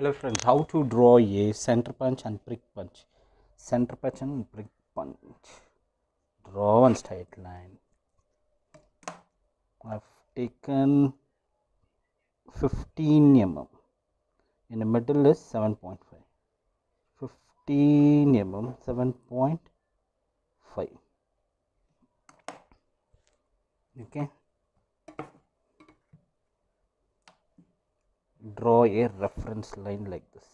Hello friends, how to draw a center punch and prick punch. Center punch and prick punch. Draw one straight line. I've taken 15 mm. In the middle is 7.5. 15 mm, 7.5. Okay. Draw a reference line like this.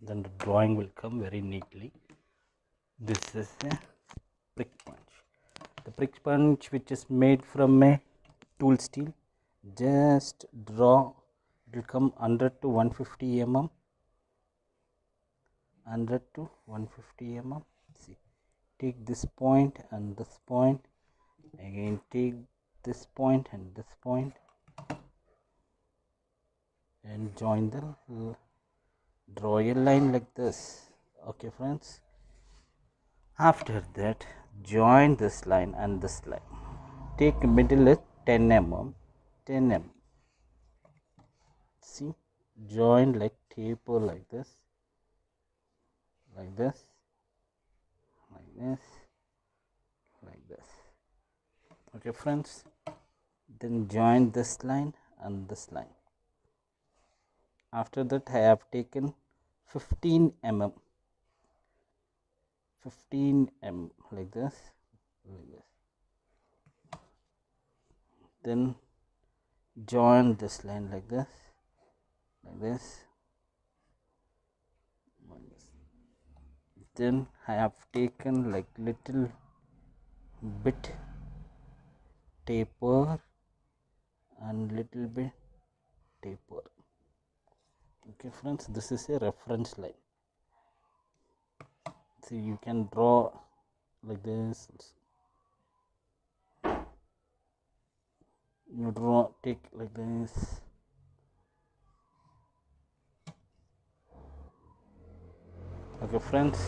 Then the drawing will come very neatly. This is a prick punch. The prick punch which is made from a tool steel. Just draw it will come 100 to 150 mm 100 to 150 mm see take this point and this point again take this point and this point and join the draw a line like this. Okay friends. After that join this line and this line. Take middle is 10 mm 10 mm see join like taper like this like this like this like this. Okay friends then join this line and this line. After that i have taken 15 mm 15 mm like this like this. Then join this line like this this. Then I have taken like little bit taper and little bit taper. Okay friends this is a reference line. So you can draw like this. You draw take like this okay friends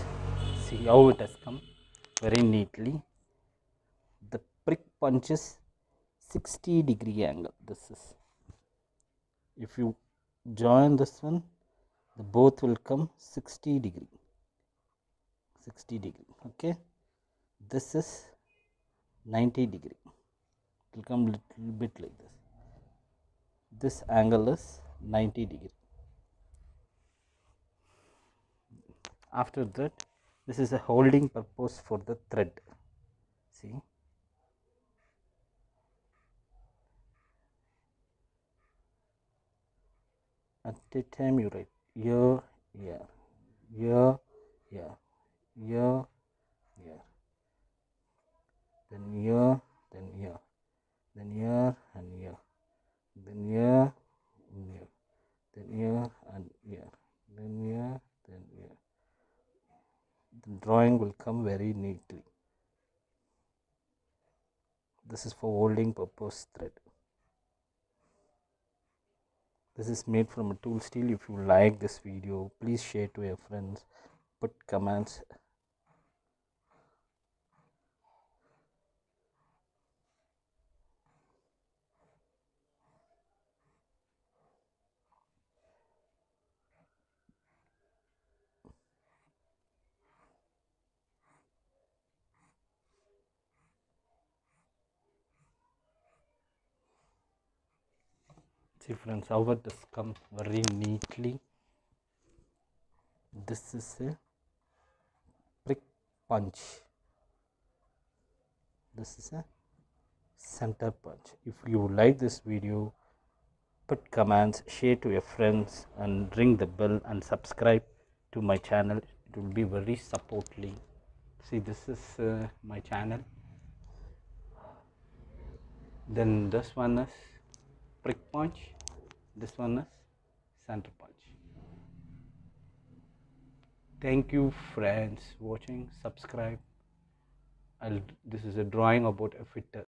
see how it has come. Very neatly. The prick punches 60 degree angle. This is if you join this one the both will come 60 degree. 60 degree okay? This is 90 degree. It will come little bit like this. This angle is 90 degree after that this is a holding purpose for the thread. See? At the time you write here here here here here here then here then here then here and here then here and here then here and here then here then here the drawing will come very neatly. This is for holding purpose thread. This is made from a tool steel. If you like this video please share to your friends. Put comments see friends how has come very neatly. This is a prick punch. This is a center punch. If you like this video put comments share to your friends and ring the bell and subscribe to my channel. It will be very supportly. See this is uh, my channel. Then this one is prick punch this one is center punch. Thank you friends watching. Subscribe. I'll, this is a drawing about a fitter